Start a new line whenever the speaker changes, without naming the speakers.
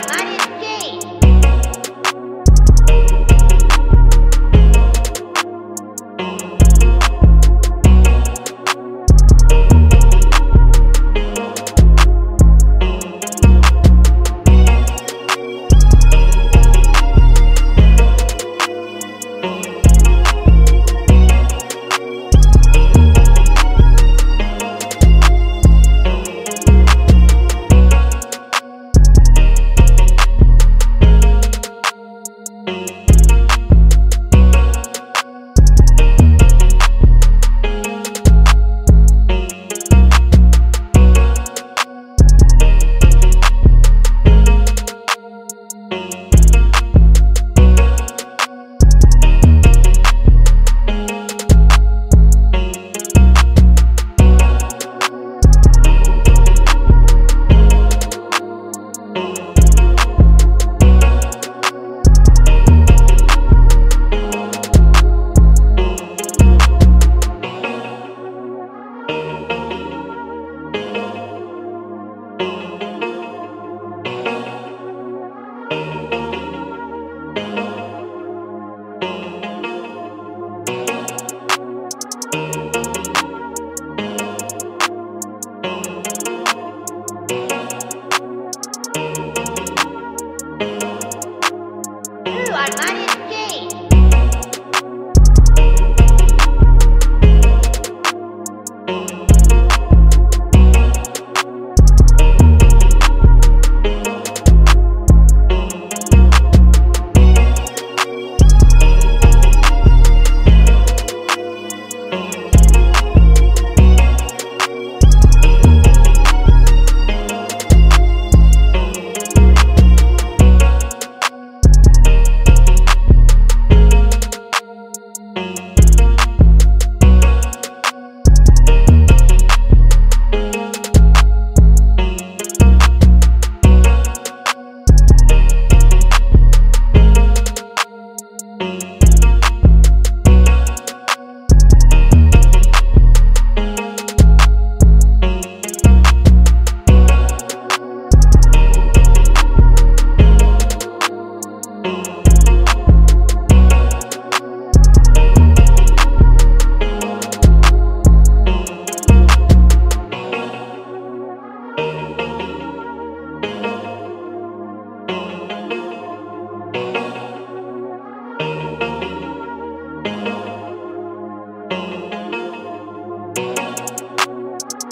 Ooh,